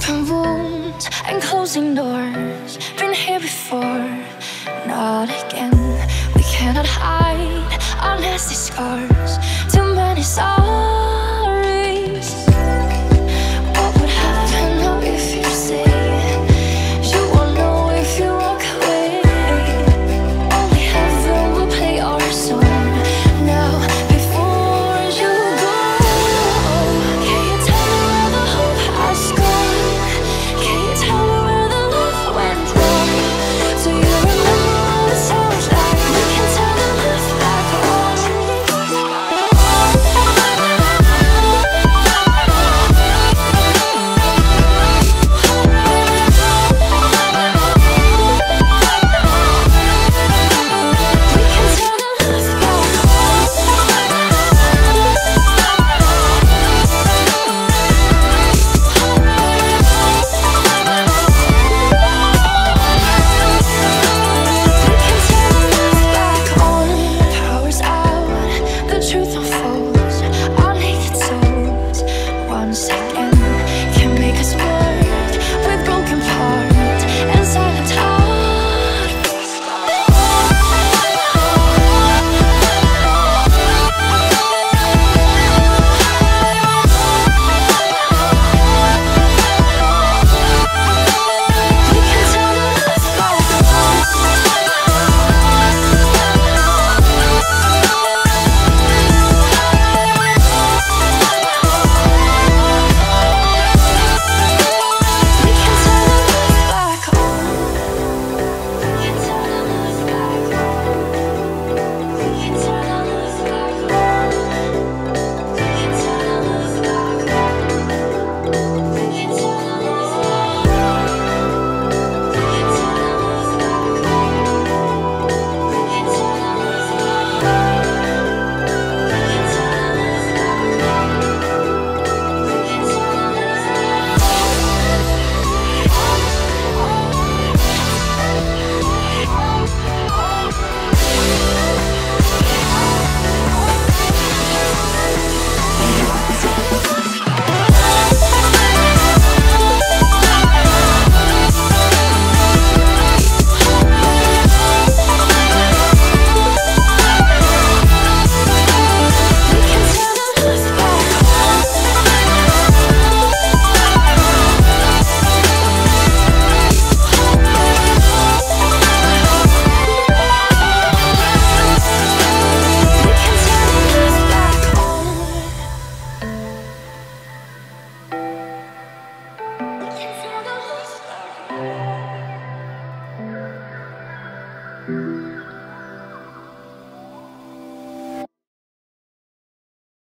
Open wounds and closing doors. Been here before, not again. We cannot hide our nasty scars. Too many songs second.